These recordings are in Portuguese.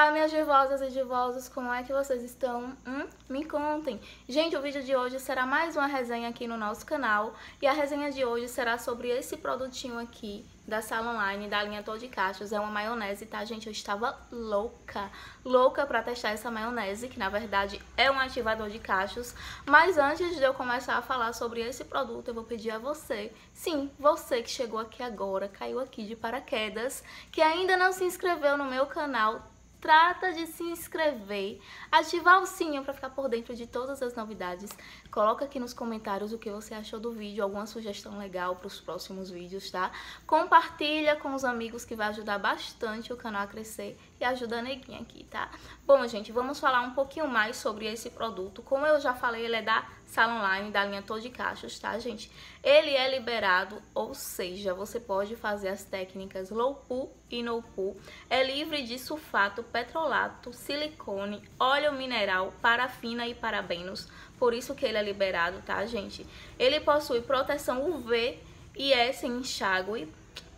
Olá, minhas divosas e divosos, como é que vocês estão? Hum? Me contem! Gente, o vídeo de hoje será mais uma resenha aqui no nosso canal e a resenha de hoje será sobre esse produtinho aqui da Sala Online, da linha Tô de Cachos. É uma maionese, tá, gente? Eu estava louca, louca pra testar essa maionese, que na verdade é um ativador de cachos. Mas antes de eu começar a falar sobre esse produto, eu vou pedir a você, sim, você que chegou aqui agora, caiu aqui de paraquedas, que ainda não se inscreveu no meu canal, trata de se inscrever, ativar o sininho para ficar por dentro de todas as novidades. Coloca aqui nos comentários o que você achou do vídeo, alguma sugestão legal para os próximos vídeos, tá? Compartilha com os amigos que vai ajudar bastante o canal a crescer e ajuda a neguinha aqui, tá? Bom, gente, vamos falar um pouquinho mais sobre esse produto. Como eu já falei, ele é da Sala Online, da linha Todo de Caixas, tá, gente? Ele é liberado, ou seja, você pode fazer as técnicas low pool e no pool. É livre de sulfato, petrolato, silicone, óleo mineral, parafina e parabenos. Por isso que ele é liberado, tá, gente? Ele possui proteção UV e é sem enxágue,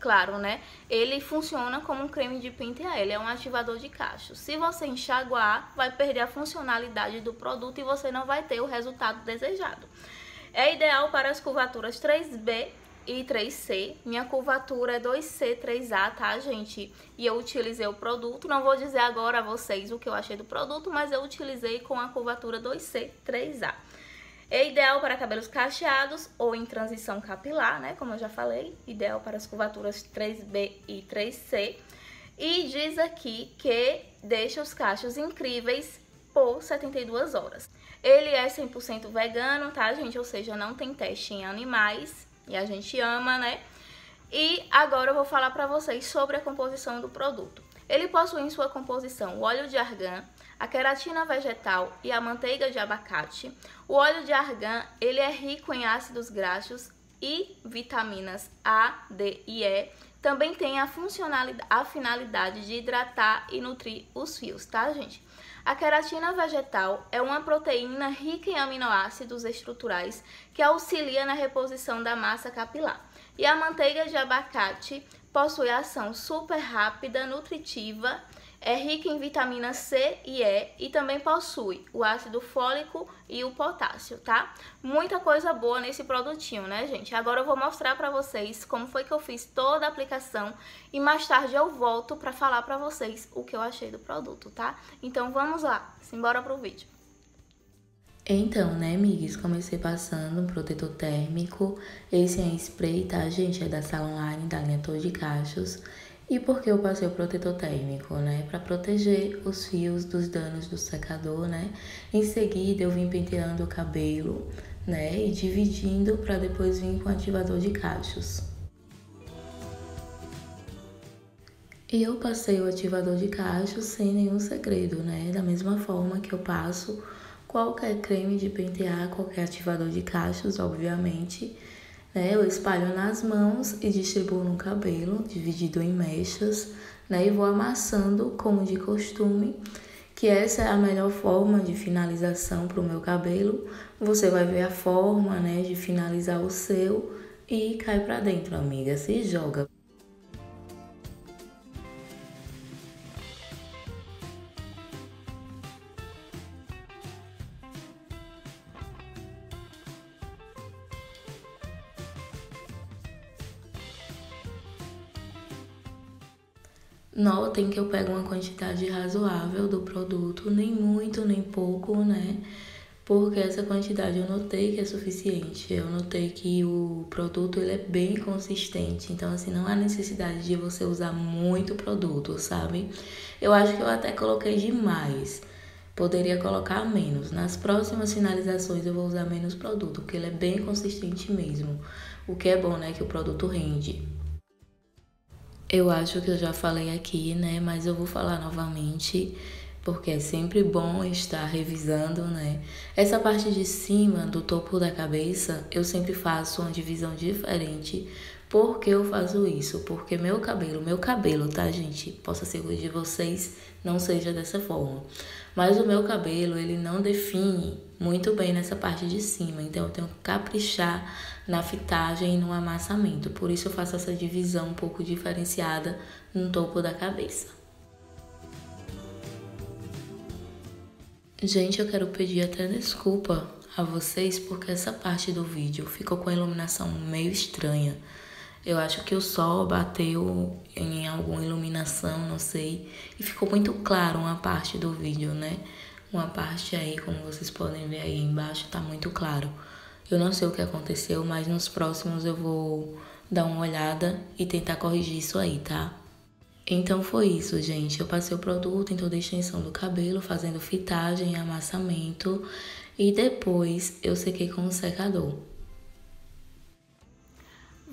claro, né? Ele funciona como um creme de pentear, ele é um ativador de cacho. Se você enxaguar, vai perder a funcionalidade do produto e você não vai ter o resultado desejado. É ideal para as curvaturas 3B e 3C. Minha curvatura é 2C, 3A, tá, gente? E eu utilizei o produto. Não vou dizer agora a vocês o que eu achei do produto, mas eu utilizei com a curvatura 2C, 3A. É ideal para cabelos cacheados ou em transição capilar, né? Como eu já falei, ideal para as curvaturas 3B e 3C. E diz aqui que deixa os cachos incríveis por 72 horas. Ele é 100% vegano, tá, gente? Ou seja, não tem teste em animais e a gente ama, né? E agora eu vou falar para vocês sobre a composição do produto. Ele possui em sua composição o óleo de argan, a queratina vegetal e a manteiga de abacate. O óleo de argan, ele é rico em ácidos graxos e vitaminas A, D e E. Também tem a funcionalidade, a finalidade de hidratar e nutrir os fios, tá, gente? A queratina vegetal é uma proteína rica em aminoácidos estruturais que auxilia na reposição da massa capilar. E a manteiga de abacate possui ação super rápida, nutritiva é rica em vitamina C e E e também possui o ácido fólico e o potássio, tá? Muita coisa boa nesse produtinho, né, gente? Agora eu vou mostrar pra vocês como foi que eu fiz toda a aplicação e mais tarde eu volto pra falar pra vocês o que eu achei do produto, tá? Então vamos lá, simbora pro vídeo. Então, né, amigas, comecei passando um protetor térmico. Esse é em spray, tá, gente? É da Sala Online, da linha Torre de Cachos. E por que eu passei o protetor térmico, né? Para proteger os fios dos danos do secador, né? Em seguida, eu vim penteando o cabelo, né? E dividindo para depois vir com ativador de cachos. E eu passei o ativador de cachos sem nenhum segredo, né? Da mesma forma que eu passo qualquer creme de pentear, qualquer ativador de cachos, obviamente né? Eu espalho nas mãos e distribuo no cabelo, dividido em mechas, né? E vou amassando como de costume, que essa é a melhor forma de finalização para o meu cabelo. Você vai ver a forma, né, de finalizar o seu e cai para dentro, amiga, se joga. Notem que eu pego uma quantidade razoável do produto, nem muito nem pouco, né? Porque essa quantidade eu notei que é suficiente. Eu notei que o produto ele é bem consistente, então assim não há necessidade de você usar muito produto, sabe? Eu acho que eu até coloquei demais. Poderia colocar menos. Nas próximas finalizações eu vou usar menos produto, porque ele é bem consistente mesmo. O que é bom, né, que o produto rende. Eu acho que eu já falei aqui, né? Mas eu vou falar novamente, porque é sempre bom estar revisando, né? Essa parte de cima, do topo da cabeça, eu sempre faço uma divisão diferente. Por que eu faço isso? Porque meu cabelo, meu cabelo, tá, gente? Posso assegurar de vocês, não seja dessa forma. Mas o meu cabelo, ele não define muito bem nessa parte de cima. Então eu tenho que caprichar na fitagem e no amassamento. Por isso eu faço essa divisão um pouco diferenciada no topo da cabeça. Gente, eu quero pedir até desculpa a vocês porque essa parte do vídeo ficou com a iluminação meio estranha. Eu acho que o sol bateu em alguma iluminação, não sei, e ficou muito claro uma parte do vídeo, né? Uma parte aí, como vocês podem ver aí embaixo, tá muito claro. Eu não sei o que aconteceu, mas nos próximos eu vou dar uma olhada e tentar corrigir isso aí, tá? Então foi isso, gente. Eu passei o produto em toda a extensão do cabelo, fazendo fitagem e amassamento. E depois eu sequei com o secador.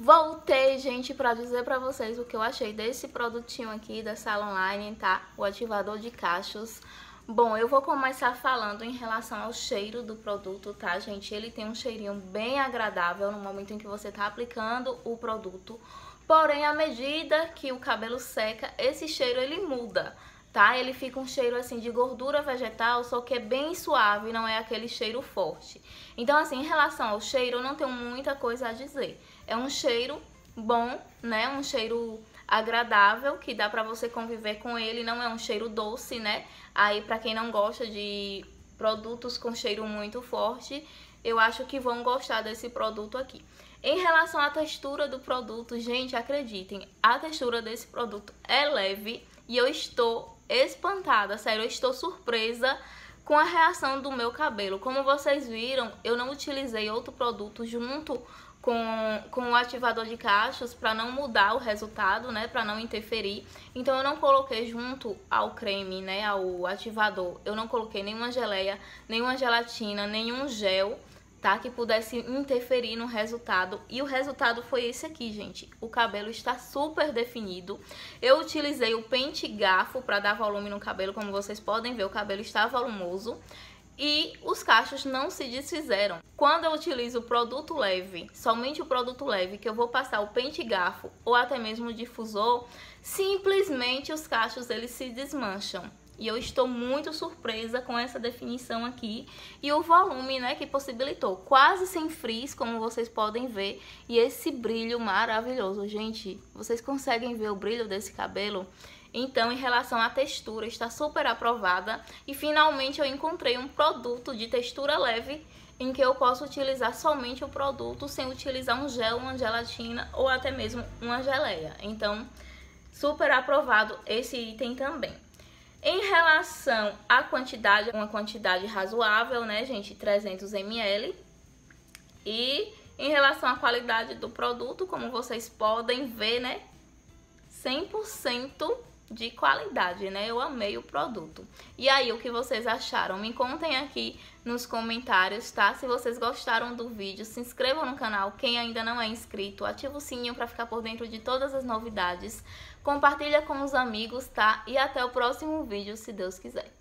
Voltei, gente, para dizer para vocês o que eu achei desse produtinho aqui da Sala Online, tá? O ativador de cachos. Bom, eu vou começar falando em relação ao cheiro do produto, tá, gente? Ele tem um cheirinho bem agradável no momento em que você tá aplicando o produto. Porém, à medida que o cabelo seca, esse cheiro ele muda, tá? Ele fica um cheiro assim de gordura vegetal, só que é bem suave, não é aquele cheiro forte. Então, assim, em relação ao cheiro, eu não tenho muita coisa a dizer. É um cheiro bom, né? Um cheiro agradável que dá para você conviver com ele, não é um cheiro doce, né? Aí para quem não gosta de produtos com cheiro muito forte, eu acho que vão gostar desse produto aqui. Em relação à textura do produto, gente, acreditem, a textura desse produto é leve e eu estou espantada, sério, eu estou surpresa com a reação do meu cabelo. Como vocês viram, eu não utilizei outro produto junto com, com o ativador de cachos para não mudar o resultado, né, para não interferir. Então eu não coloquei junto ao creme, né, ao ativador, eu não coloquei nenhuma geleia, nenhuma gelatina, nenhum gel tá? Que pudesse interferir no resultado. E o resultado foi esse aqui, gente. O cabelo está super definido. Eu utilizei o pente garfo para dar volume no cabelo, como vocês podem ver, o cabelo está volumoso. E os cachos não se desfizeram. Quando eu utilizo o produto leve, somente o produto leve, que eu vou passar o pente garfo ou até mesmo o difusor, simplesmente os cachos eles se desmancham. E eu estou muito surpresa com essa definição aqui e o volume, né, que possibilitou. Quase sem frizz, como vocês podem ver, e esse brilho maravilhoso. Gente, vocês conseguem ver o brilho desse cabelo? Então, em relação à textura, está super aprovada. E finalmente eu encontrei um produto de textura leve em que eu posso utilizar somente o produto sem utilizar um gel, uma gelatina ou até mesmo uma geleia. Então, super aprovado esse item também. Em relação à quantidade, uma quantidade razoável, né, gente? 300 ml. E em relação à qualidade do produto, como vocês podem ver, né? 100% de qualidade, né? Eu amei o produto. E aí, o que vocês acharam? Me contem aqui nos comentários, tá? Se vocês gostaram do vídeo, se inscrevam no canal. Quem ainda não é inscrito, ativa o sininho para ficar por dentro de todas as novidades compartilha com os amigos, tá? E até o próximo vídeo, se Deus quiser.